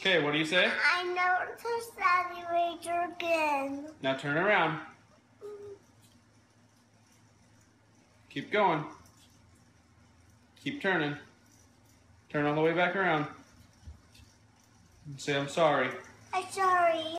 Okay, what do you say? I know touched that eraser again. Now turn around. Keep going. Keep turning. Turn all the way back around. And Say I'm sorry. I'm sorry.